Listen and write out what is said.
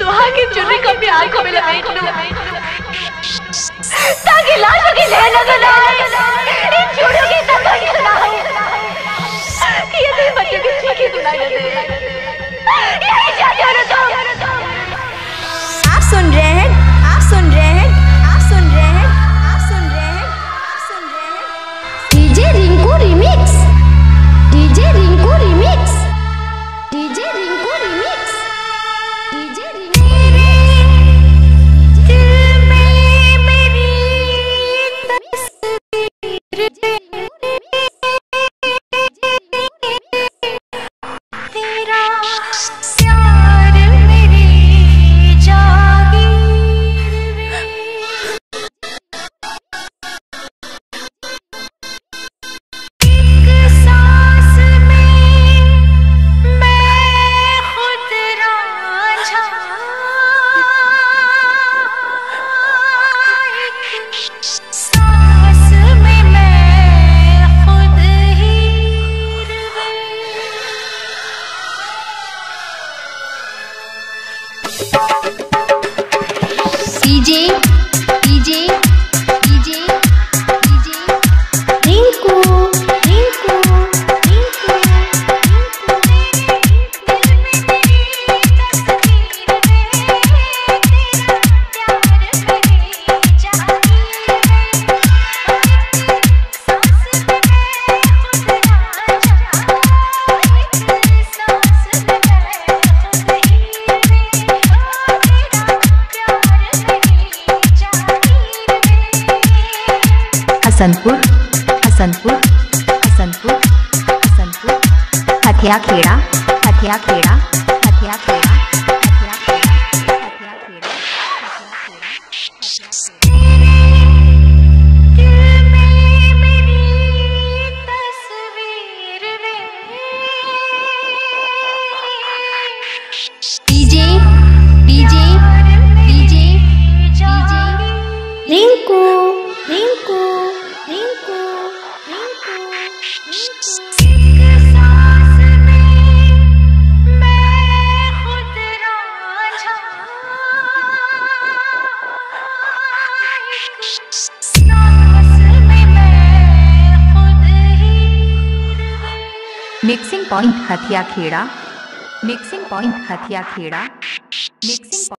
सुहागी चुनरी को अपनी आँखों में लपेट लूँ ताकि लाशों की लहर नज़र डीजे डीजे हसनपुर हसनपुर हसनपुर हसनपुर हथिया खेड़ा हथिया खेड़ा हथिया खेड़ा पॉइंट हथिया खेड़ा मिक्सिंग पॉइंट हथिया खेड़ा मिक्सिंग